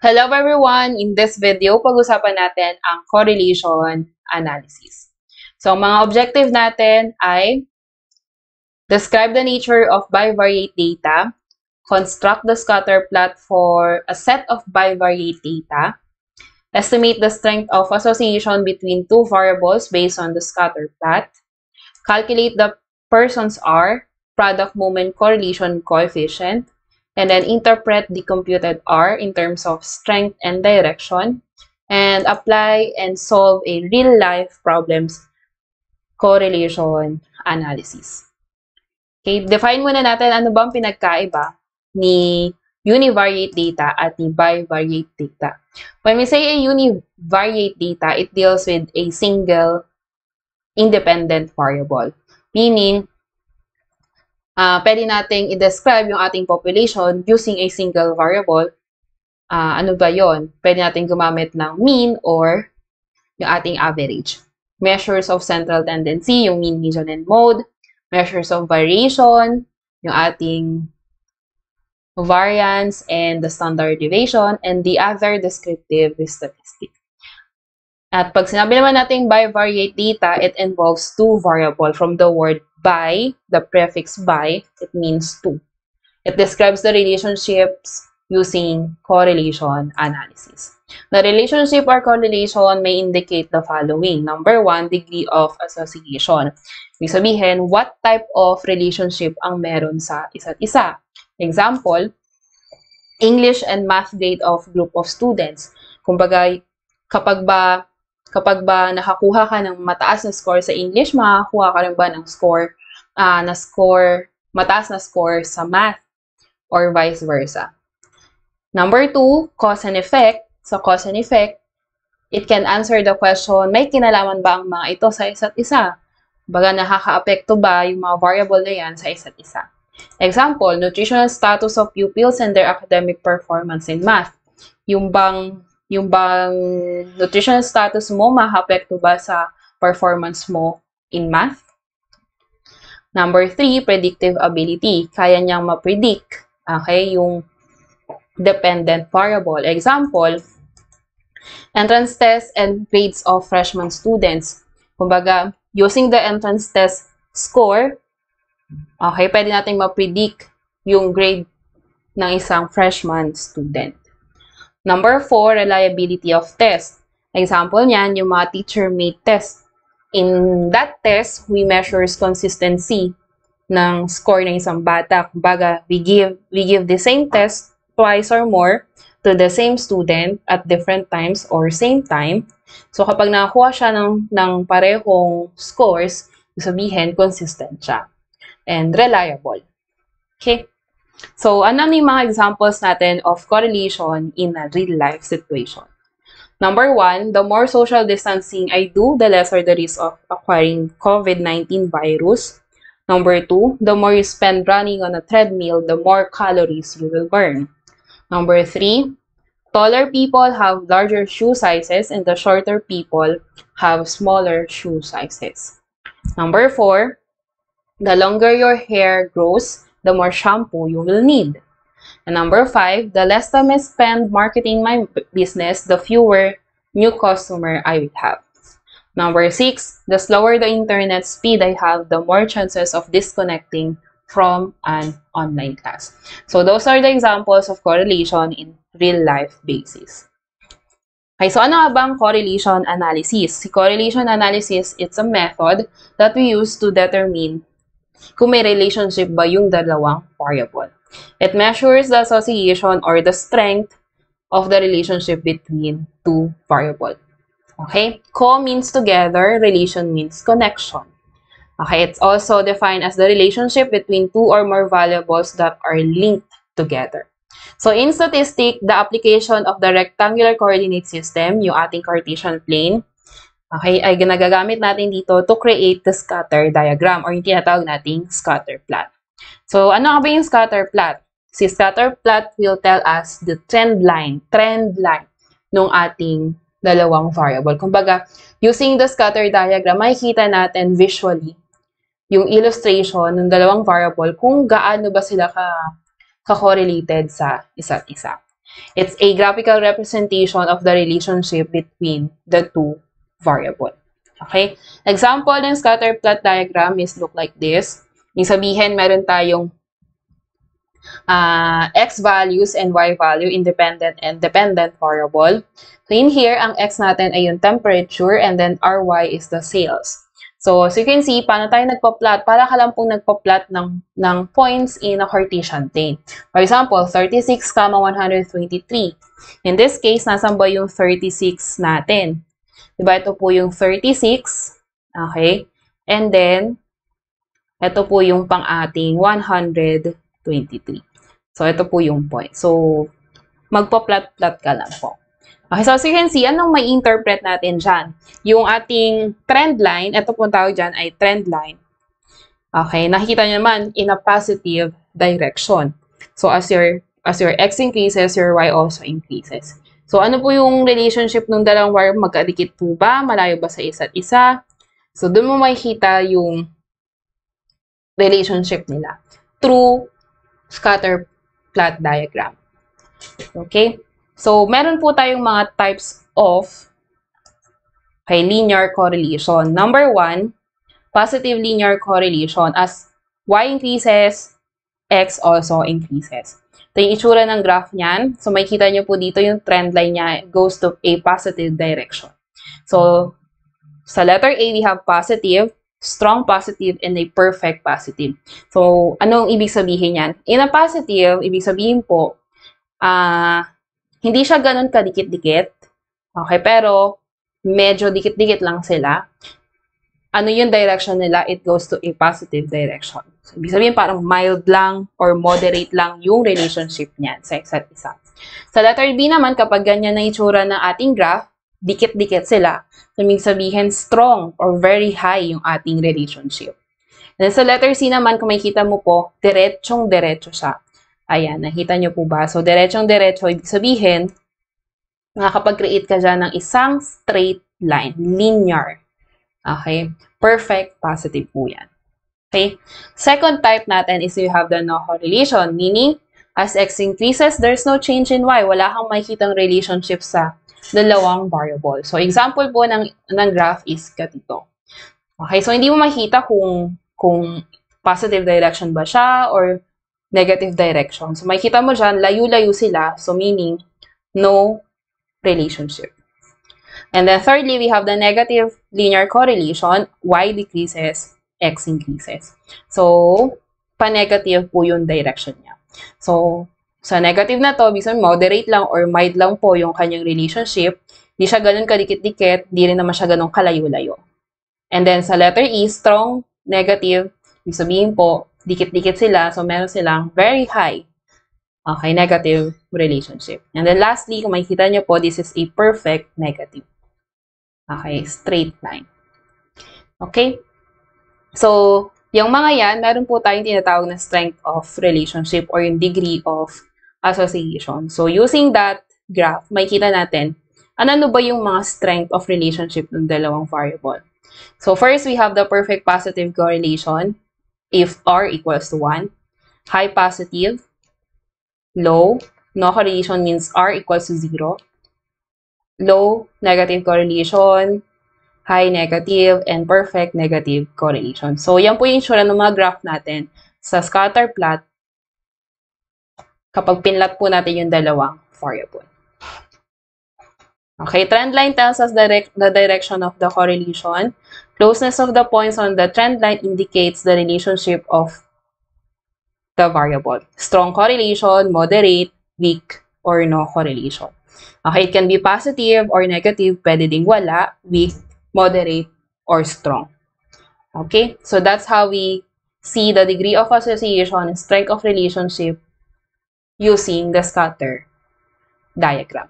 Hello everyone! In this video, pag-usapan natin ang correlation analysis. So, mga objective natin ay describe the nature of bivariate data, construct the scatter plot for a set of bivariate data, estimate the strength of association between two variables based on the scatter plot, calculate the person's R, product moment correlation coefficient, and then interpret the computed R in terms of strength and direction, and apply and solve a real-life problems correlation analysis. Okay, define muna natin ano bang pinagkaiba ni univariate data at ni bivariate data. When we say a univariate data, it deals with a single independent variable. Meaning, uh, pwede nating i-describe yung ating population using a single variable. Uh, ano ba yon? Pwede nating gumamit ng mean or yung ating average. Measures of central tendency, yung mean, median, and mode. Measures of variation, yung ating variance and the standard deviation, and the other descriptive statistic. At pag sinabi naman natin bivariate data, it involves two variable from the word by, the prefix by, it means two. It describes the relationships using correlation analysis. The relationship or correlation may indicate the following. Number one, degree of association. Ibig sabihin, what type of relationship ang meron sa isa't isa. Example, English and math grade of group of students. Kumbaga, kapag ba kapag ba nakakuha ka ng mataas na score sa English, makakuha ka rin ba ng score, uh, na score, mataas na score sa math or vice versa. Number two, cause and effect. So, cause and effect, it can answer the question, may kinalaman ba ang mga ito sa isa't isa? Baga nakaka-apekto ba yung mga variable na yan sa isa't isa? Example, nutritional status of pupils and their academic performance in math. Yung bang yung bang nutritional status mo mahapekto ba sa performance mo in math? Number three, predictive ability. Kaya niyang ma-predict, okay, yung dependent variable. Example, entrance test and grades of freshman students. Kumbaga, using the entrance test score, okay, pwede natin ma-predict yung grade ng isang freshman student. Number four, reliability of test. Example niyan, yung mga teacher-made test. In that test, we measures consistency ng score ng isang bata. Kumbaga, we give, we give the same test twice or more to the same student at different times or same time. So, kapag nakakuha siya ng, ng parehong scores, sabihin, consistent siya. And reliable. Okay? So, ano yung mga examples natin of correlation in a real-life situation? Number one, the more social distancing I do, the lesser the risk of acquiring COVID-19 virus. Number two, the more you spend running on a treadmill, the more calories you will burn. Number three, taller people have larger shoe sizes and the shorter people have smaller shoe sizes. Number four, the longer your hair grows, the more shampoo you will need. And number five, the less time I spend marketing my business, the fewer new customer I will have. Number six, the slower the internet speed I have, the more chances of disconnecting from an online class. So those are the examples of correlation in real life basis. Okay, so ano correlation analysis? Si correlation analysis, it's a method that we use to determine kung may relationship ba yung dalawang variable. It measures the association or the strength of the relationship between two variables. Okay? Co means together, relation means connection. Okay, it's also defined as the relationship between two or more variables that are linked together. So in statistic, the application of the rectangular coordinate system, yung ating Cartesian plane, okay, ay ginagagamit natin dito to create the scatter diagram or yung tinatawag nating scatter plot. So, ano nga ba yung scatter plot? Si scatter plot will tell us the trend line, trend line ng ating dalawang variable. Kumbaga, using the scatter diagram, makikita natin visually yung illustration ng dalawang variable kung gaano ba sila ka ka-correlated sa isa't isa. It's a graphical representation of the relationship between the two variable. Okay? Example ng scatter plot diagram is look like this. Yung sabihin, meron tayong uh, x values and y value, independent and dependent variable. So in here, ang x natin ay yung temperature and then ry is the sales. So, as you can see, paano tayo nagpa-plot? Para ka lang pong nagpa-plot ng, ng points in a Cartesian plane. For example, 36, 123. In this case, nasan ba yung 36 natin? Diba, ito po yung 36. Okay? And then, ito po yung pang ating 123. So, ito po yung point. So, magpa-plot-plot ka lang po. Okay, so as you can see, anong may interpret natin dyan? Yung ating trend line, ito po tawag dyan ay trend line. Okay, nakikita nyo naman in a positive direction. So as your as your x increases, your y also increases. So ano po yung relationship ng dalawang wire? Magkadikit po ba? Malayo ba sa isa't isa? So doon mo makikita yung relationship nila through scatter plot diagram. Okay? So, meron po tayong mga types of okay, linear correlation. Number one, positive linear correlation. As y increases, x also increases. Ito yung itsura ng graph niyan. So, makikita nyo po dito yung trend line niya goes to a positive direction. So, sa letter A, we have positive, strong positive, and a perfect positive. So, anong ibig sabihin yan? In a positive, ibig sabihin po, ah, uh, hindi siya ganun kadikit-dikit. Okay, pero medyo dikit-dikit lang sila. Ano yung direction nila? It goes to a positive direction. So, ibig sabihin parang mild lang or moderate lang yung relationship niyan sa isa't isa. Sa letter B naman, kapag ganyan na itsura ng ating graph, dikit-dikit sila. So, ibig sabihin strong or very high yung ating relationship. And sa letter C naman, kung makikita mo po, diretsong-diretso siya. Ayan, nakita nyo po ba? So, diretsong-diretso, ibig sabihin, nakakapag-create ka dyan ng isang straight line, linear. Okay? Perfect positive po yan. Okay? Second type natin is you have the no correlation, meaning, as x increases, there's no change in y. Wala kang makikitang relationship sa dalawang variable. So, example po ng, ng graph is ganito. Okay? So, hindi mo makita kung, kung positive direction ba siya or negative direction. So, makikita mo dyan, layo-layo sila. So, meaning, no relationship. And then thirdly, we have the negative linear correlation. Y decreases, X increases. So, pa-negative po yung direction niya. So, sa negative na to, bisa moderate lang or mild lang po yung kanyang relationship. Hindi siya ganun kadikit-dikit, hindi rin naman siya ganun kalayo-layo. And then sa letter E, strong, negative, ibig sabihin po, dikit-dikit sila, so meron silang very high okay, negative relationship. And then lastly, kung makikita nyo po, this is a perfect negative. Okay, straight line. Okay? So, yung mga yan, meron po tayong tinatawag na strength of relationship or yung degree of association. So, using that graph, makikita natin, ano ba yung mga strength of relationship ng dalawang variable. So, first, we have the perfect positive correlation if R equals to 1. High positive, low, no correlation means R equals to 0. Low negative correlation, high negative, and perfect negative correlation. So, yan po yung itsura ng mga graph natin sa scatter plot kapag pinlat po natin yung dalawang variable. Okay, trend line tells us direct, the direction of the correlation. Closeness of the points on the trend line indicates the relationship of the variable. Strong correlation, moderate, weak, or no correlation. Okay, it can be positive or negative, pwede ding wala, weak, moderate, or strong. Okay, so that's how we see the degree of association strength of relationship using the scatter diagram.